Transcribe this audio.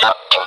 Stop.